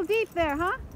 little deep there, huh?